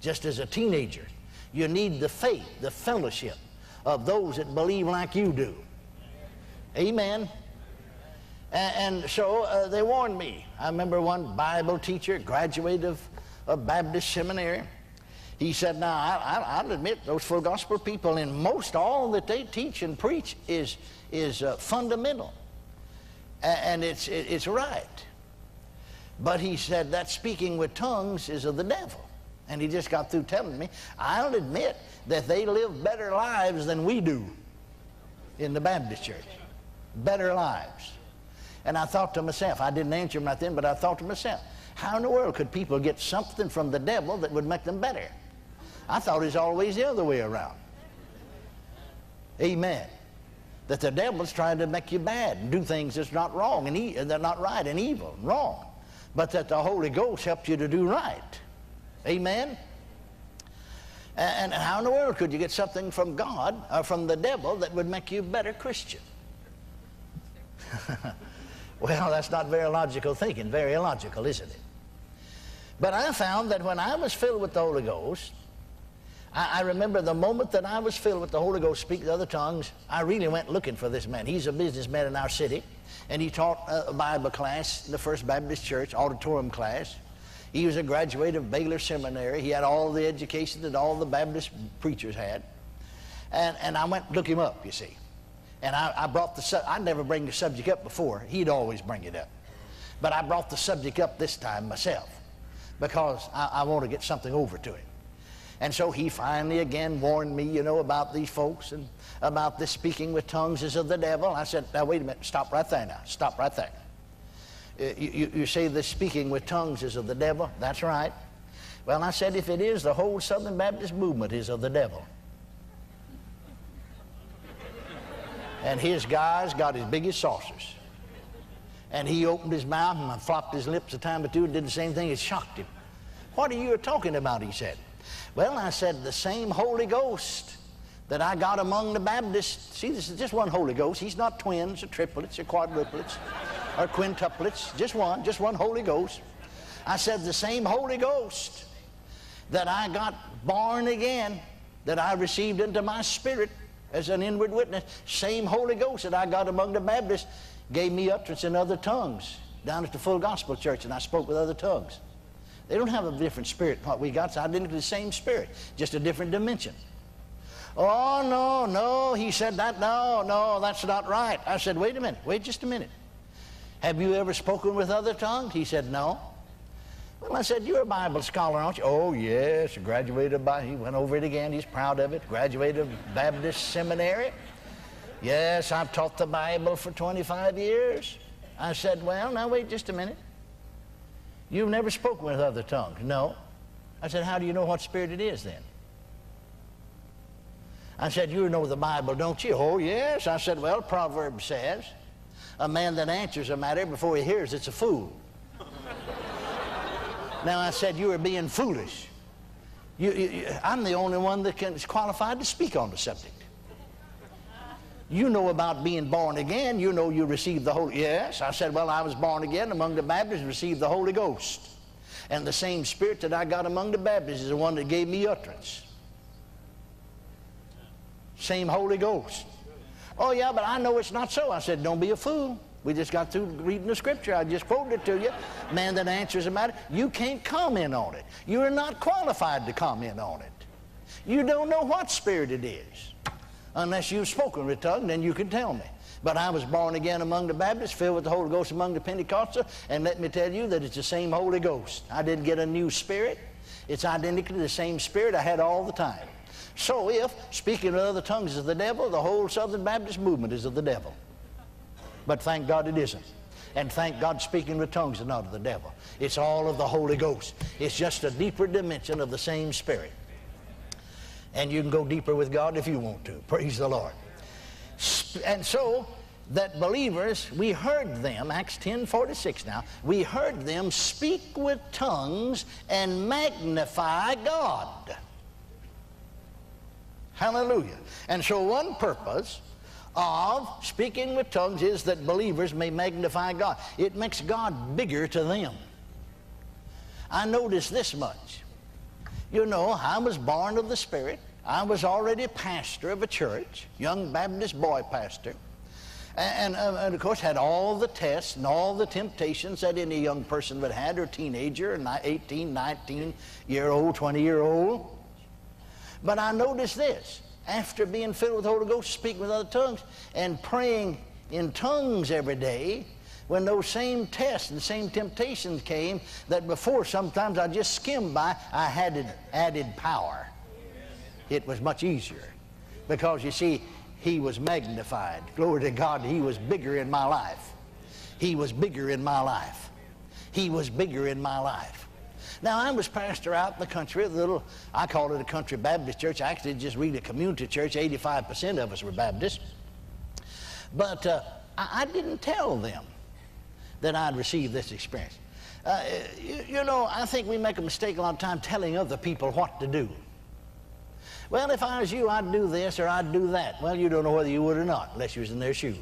just as a teenager. You need the faith, the fellowship of those that believe like you do. Amen. And, and so uh, they warned me. I remember one Bible teacher, graduate of, of Baptist seminary he said, Now, I, will admit those full gospel people, in most all that they teach and preach is, is uh, fundamental. And it's, it's right. But he said that speaking with tongues is of the devil. And he just got through telling me, I'll admit that they live better lives than we do in the Baptist church. Better lives. And I thought to myself, I didn't answer him right then, but I thought to myself, how in the world could people get something from the devil that would make them better? I thought it was always the other way around. Amen. That the devil's trying to make you bad and do things that's not wrong and e- they're not right and evil and wrong. But that the Holy Ghost helps you to do right. Amen. And, and how in the world could you get something from God or from the devil that would make you a better Christian? [laughs] well, that's not very logical thinking, very illogical, isn't it? But I found that when I was filled with the Holy Ghost, I, I, remember the moment that I was filled with the Holy Ghost, speak the other tongues, I really went looking for this man. He's a businessman in our city, and he taught a Bible class in the First Baptist Church, auditorium class. He was a graduate of Baylor Seminary. He had all the education that all the Baptist preachers had. And, and I went look him up, you see. And I, I brought the, subject. I never bring the subject up before. He'd always bring it up. But I brought the subject up this time myself because I, I want to get something over to him. And so he finally again warned me, you know, about these folks and about this speaking with tongues is of the devil. I said, now wait a minute, stop right there now, stop right there. Uh, you, you, you say this speaking with tongues is of the devil? That's right. Well, I said, if it is, the whole Southern Baptist movement is of the devil. and his guys got as big as saucers. And he opened his mouth and flopped his lips a time or two and did the same thing. It shocked him. What are you talking about? He said. Well, I said, the same Holy Ghost that I got among the Baptists. See, this is just one Holy Ghost. He's not twins or triplets or quadruplets or quintuplets. Just one, just one Holy Ghost. I said, the same Holy Ghost that I got born again, that I received into my spirit as an inward witness, same Holy Ghost that I got among the Baptists gave me utterance in other tongues down at the Full Gospel Church, and I spoke with other tongues. They don't have a different spirit. What we got is identically the same spirit, just a different dimension. Oh, no, no. He said that. No, no, that's not right. I said, wait a minute. Wait just a minute. Have you ever spoken with other tongues? He said, no. Well, I said, you're a Bible scholar, aren't you? Oh, yes. Graduated by, he went over it again. He's proud of it. Graduated Baptist Seminary. Yes, I've taught the Bible for 25 years. I said, well, now wait just a minute. You've never spoken with other tongues. No. I said, How do you know what spirit it is then? I said, You know the Bible, don't you? Oh, yes. I said, Well, Proverbs says, a man that answers a matter before he hears it's a fool. [laughs] now, I said, You are being foolish. You, you, I'm the only one that can, is qualified to speak on the subject. You know about being born again. You know you received the Holy. Yes. I said, well, I was born again among the Baptists, received the Holy Ghost. And the same spirit that I got among the Baptists is the one that gave me utterance. Same Holy Ghost. Oh, yeah, but I know it's not so. I said, don't be a fool. We just got through reading the scripture. I just quoted it to you. Man that answers a matter, you can't comment on it. You are not qualified to comment on it. You don't know what spirit it is. Unless you've spoken with tongue, then you can tell me. But I was born again among the Baptists, filled with the Holy Ghost among the Pentecostals, and let me tell you that it's the same Holy Ghost. I didn't get a new spirit. It's identically the same spirit I had all the time. So if speaking with other tongues is the devil, the whole Southern Baptist movement is of the devil. But thank God it isn't. And thank God speaking with tongues is not of the devil. It's all of the Holy Ghost. It's just a deeper dimension of the same Spirit. And you can go deeper with God if you want to. Praise the Lord. And so that believers, we heard them, Acts 10 46 now, we heard them speak with tongues and magnify God. Hallelujah. And so one purpose of speaking with tongues is that believers may magnify God. It makes God bigger to them. I notice this much. You know, I was born of the Spirit. I was already a pastor of a church, young Baptist boy pastor. And, and, uh, and, of course had all the tests and all the temptations that any young person would have had or teenager 18 19 year old 20 year old but i noticed this after being filled with the holy ghost speaking with other tongues and praying in tongues every day when those same tests and same temptations came that before sometimes i just skimmed by i had added power it was much easier. Because you see, he was magnified. Glory to God, he was bigger in my life. He was bigger in my life. He was bigger in my life. Now, I was pastor out in the country, a little, I call it a country Baptist church. I actually just read a community church. 85% of us were Baptists. But uh, I, I, didn't tell them that I'd received this experience. Uh, you, you know, I think we make a mistake a lot of time telling other people what to do. Well, if I was you, I'd do this or I'd do that. Well, you don't know whether you would or not unless you was in their shoes.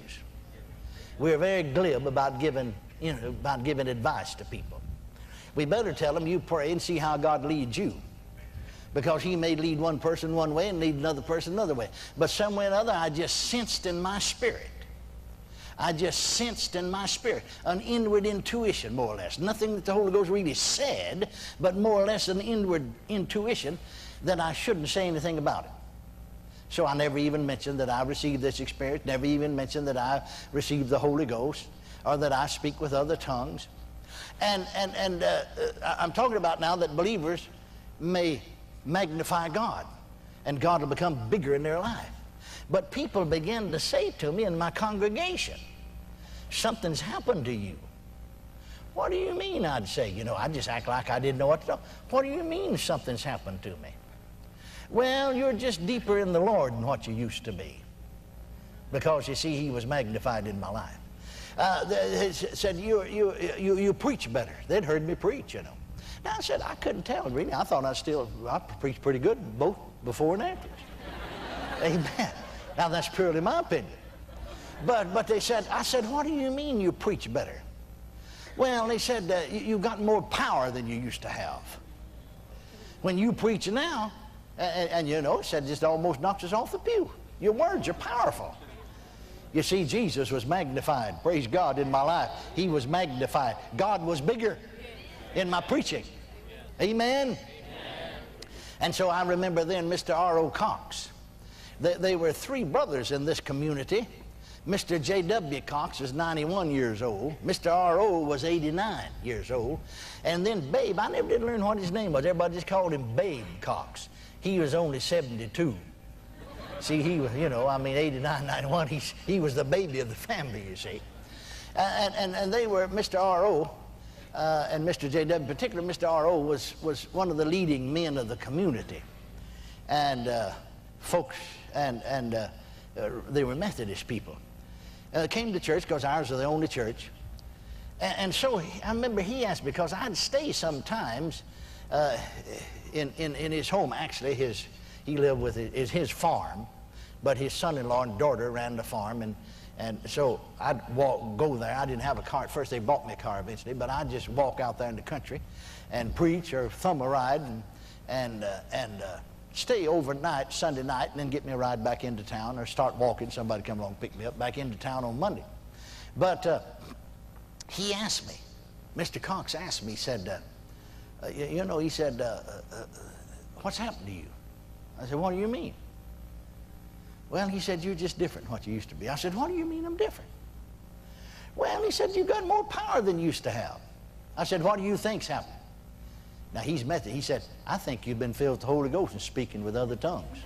We're very glib about giving, you know, about giving advice to people. We better tell them you pray and see how God leads you. Because he may lead one person one way and lead another person another way. But some way or another, I just sensed in my spirit. I just sensed in my spirit an inward intuition, more or less. Nothing that the Holy Ghost really said, but more or less an inward intuition that I shouldn't say anything about it. So I never even mentioned that I received this experience, never even mentioned that I received the Holy Ghost or that I speak with other tongues. And, and, and uh, uh I'm talking about now that believers may magnify God and God will become bigger in their life. But people begin to say to me in my congregation, something's happened to you. What do you mean? I'd say, you know, I just act like I didn't know what to do. What do you mean something's happened to me? Well, you're just deeper in the Lord than what you used to be. Because you see, He was magnified in my life. Uh, they said, you, you, you, you preach better. They'd heard me preach, you know. Now, I said, I couldn't tell, really. I thought I still, I preached pretty good both before and after. [laughs] Amen. Now, that's purely my opinion. But, but they said, I said, what do you mean you preach better? Well, they said, uh, you, have got more power than you used to have. When you preach now, and, and, you know, said just almost knocks us off the pew. Your words are powerful. You see, Jesus was magnified. Praise God in my life. He was magnified. God was bigger in my preaching. Amen. And so I remember then Mr. R.O. Cox. They, they were three brothers in this community. Mr. J.W. Cox was 91 years old. Mr. R.O. was 89 years old. And then Babe, I never did learn what his name was. Everybody just called him Babe Cox. He was only 72. See, he was, you know, I mean, 89, 91, he's, he was the baby of the family, you see. And, and, and they were, Mr. R.O. Uh, and Mr. J.W. particularly Mr. R.O. Was, was one of the leading men of the community. And uh, folks, and, and uh, uh they were Methodist people. Uh, came to church because ours was the only church. And, and so he, I remember he asked because I'd stay sometimes uh, in, in, in his home, actually, his, he lived with his, his farm but his son-in-law and daughter ran the farm, and and so I'd walk, go there. I didn't have a car at first. They bought me a car eventually, but I'd just walk out there in the country and preach or thumb a ride and and uh, and uh, stay overnight Sunday night, and then get me a ride back into town, or start walking. Somebody come along pick me up back into town on Monday. But uh, he asked me, Mr. Cox asked me, he said, uh, uh, you, you, know, he said, uh, what's happened to you? I said, what do you mean? Well, he said, you're just different than what you used to be. I said, what do you mean I'm different? Well, he said, you've got more power than you used to have. I said, what do you think's happened? Now, he's method. He said, I think you've been filled with the Holy Ghost and speaking with other tongues.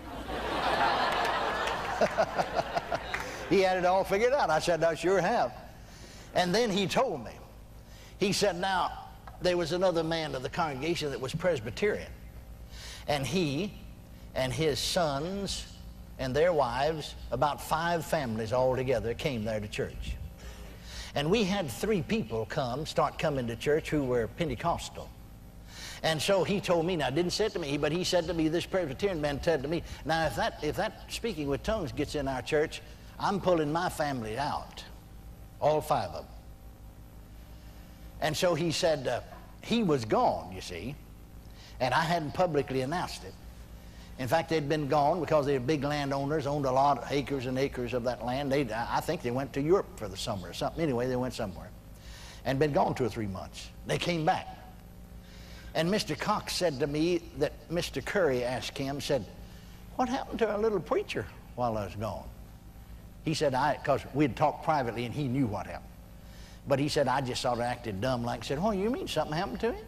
[laughs] he had it all figured out. I said, I sure have. And then he told me, he said, now, there was another man of the congregation that was Presbyterian. And he and his sons and their wives, about five families altogether, came there to church. And we had three people come, start coming to church who were Pentecostal. And so he told me, now didn't say it to me, but he said to me, this Presbyterian man said to me, now if that, if that speaking with tongues gets in our church, I'm pulling my family out, all five of them. And so he said, uh, he was gone, you see, and I hadn't publicly announced it. In fact, they'd been gone because they were big landowners, owned a lot of acres and acres of that land. They, I think they went to Europe for the summer or something. Anyway, they went somewhere and been gone two or three months. They came back. And Mr. Cox said to me that Mr. Curry asked him, said, what happened to our little preacher while I was gone? He said, I, because we'd talked privately and he knew what happened. But he said, I just sort of acted dumb like, said, do you mean something happened to him?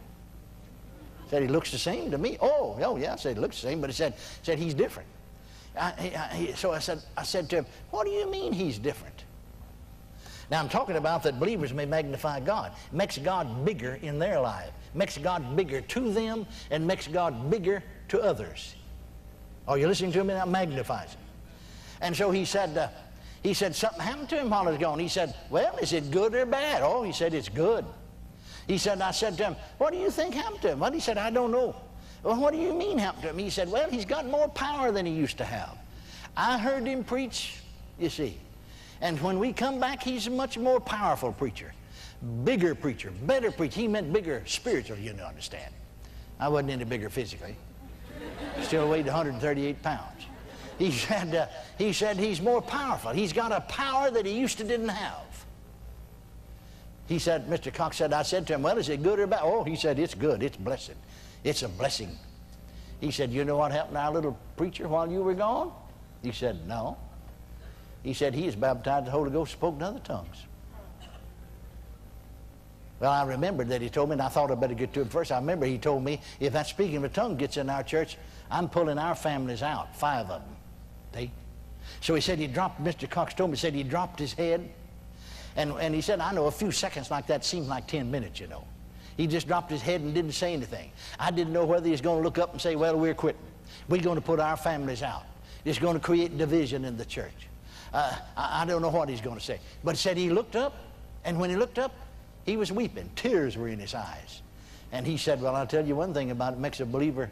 Said he looks the same to me. Oh, oh yeah, I said he looks the same, but he said, said he's different. I, I, so I said, I said to him, what do you mean he's different? Now I'm talking about that believers may magnify God. Makes God bigger in their life. Makes God bigger to them and makes God bigger to others. Are you listening to me? That magnifies him. And so he said, uh, he said something happened to him while he was gone. He said, well, is it good or bad? Oh, he said, it's good. He said, I said to him, what do you think happened to him? Well, he said, I don't know. Well, what do you mean happened to him? He said, well, he's got more power than he used to have. I heard him preach, you see. And when we come back, he's a much more powerful preacher, bigger preacher, better preacher. He meant bigger spiritual, you know, understand. I wasn't any bigger physically. Still weighed 138 pounds. He said, uh, he said he's more powerful. He's got a power that he used to didn't have. He said, Mr. Cox said, I said to him, well, is it good or bad? Oh, he said, it's good. It's blessed. It's a blessing. He said, you know what happened to our little preacher while you were gone? He said, no. He said, he is baptized the Holy Ghost, spoke in other tongues. Well, I remembered that he told me, and I thought I'd better get to it first. I remember he told me, if that speaking of a tongue gets in our church, I'm pulling our families out, five of them. See? So he said he dropped, Mr. Cox told me, he said he dropped his head and, and he said, I know a few seconds like that seems like 10 minutes, you know. He just dropped his head and didn't say anything. I didn't know whether he was going to look up and say, well, we're quitting. We're going to put our families out. It's going to create division in the church. Uh, I, I don't know what he's going to say. But he said he looked up, and when he looked up, he was weeping. Tears were in his eyes. And he said, well, I'll tell you one thing about it. makes a believer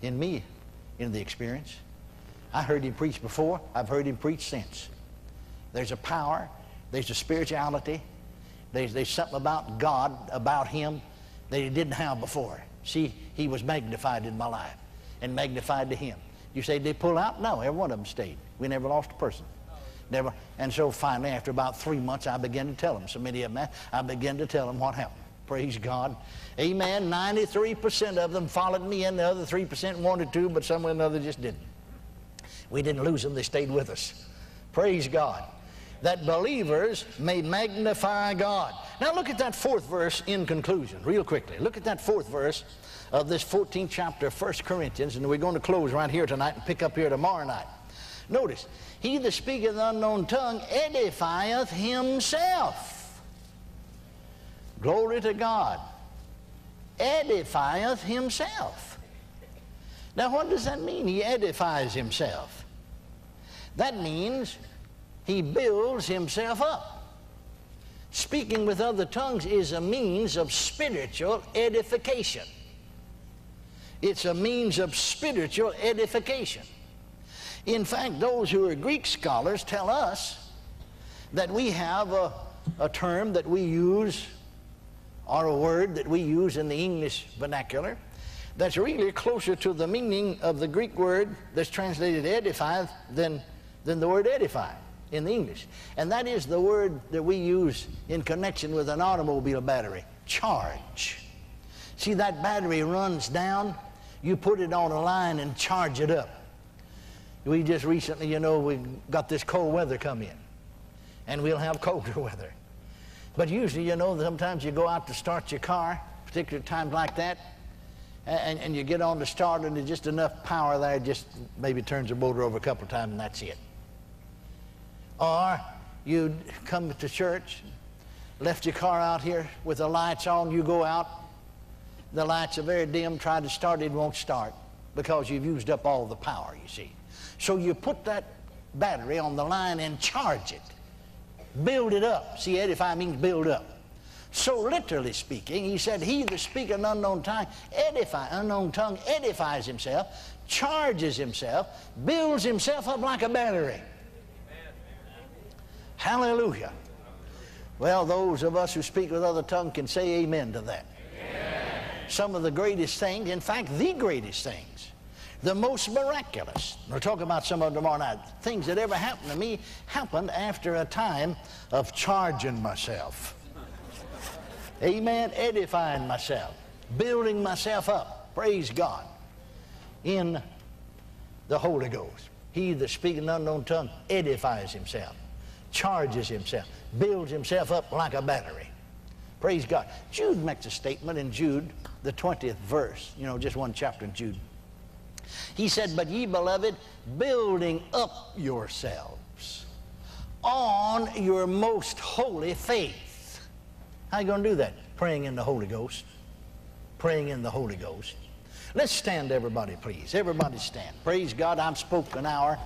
in me in the experience. I heard him preach before. I've heard him preach since. There's a power there's a spirituality. There's, there's something about God, about Him, that He didn't have before. See, He was magnified in my life and magnified to Him. You say, they pull out? No, every one of them stayed. We never lost a person. Never. And so finally, after about three months, I began to tell them. So many of them, I began to tell them what happened. Praise God. Amen. 93% of them followed me and the other 3% wanted to, but some or another just didn't. We didn't lose them. They stayed with us. Praise God that believers may magnify God. Now look at that fourth verse in conclusion, real quickly. Look at that fourth verse of this 14th chapter of 1 Corinthians, and we're going to close right here tonight and pick up here tomorrow night. Notice, he that speaketh unknown tongue edifieth himself. Glory to God. Edifieth himself. Now, what does that mean? He edifies himself. That means he builds himself up. Speaking with other tongues is a means of spiritual edification. It's a means of spiritual edification. In fact, those who are Greek scholars tell us that we have a, a term that we use, or a word that we use in the English vernacular, that's really closer to the meaning of the Greek word that's translated edify than, than the word edify in the English. And that is the word that we use in connection with an automobile battery charge. See, that battery runs down, you put it on a line and charge it up. We just recently, you know, we got this cold weather come in, and we'll have colder [laughs] weather. But usually, you know, sometimes you go out to start your car, particular times like that, and, and you get on to start, and there's just enough power there, just maybe turns the motor over a couple of times, and that's it. Or you come to church, left your car out here with the lights on, you go out, the lights are very dim, try to start, it won't start because you've used up all the power, you see. So you put that battery on the line and charge it. Build it up. See, edify means build up. So literally speaking, he said, He that speaketh an unknown tongue, edify, unknown tongue, edifies himself, charges himself, builds himself up like a battery. Hallelujah. Well, those of us who speak with other tongue can say amen to that. Some of the greatest things, in fact, the greatest things, the most miraculous. We'll talk about some of them tomorrow night. Things that ever happened to me happened after a time of charging myself. Amen. Edifying myself, building myself up. Praise God. In the Holy Ghost. He that speaks an unknown tongue edifies himself charges himself, builds himself up like a battery. Praise God. Jude makes a statement in Jude, the 20th verse, you know, just one chapter in Jude. He said, But ye beloved, building up yourselves on your most holy faith. How you going to do that? Praying in the Holy Ghost. Praying in the Holy Ghost. Let's stand, everybody, please. Everybody stand. Praise God, I'm spoken hour.